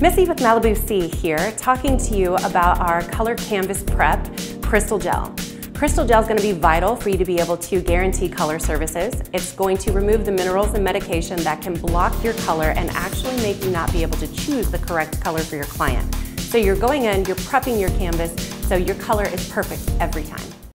Missy with Malibu C here, talking to you about our Color Canvas Prep Crystal Gel. Crystal Gel is going to be vital for you to be able to guarantee color services. It's going to remove the minerals and medication that can block your color and actually make you not be able to choose the correct color for your client. So you're going in, you're prepping your canvas, so your color is perfect every time.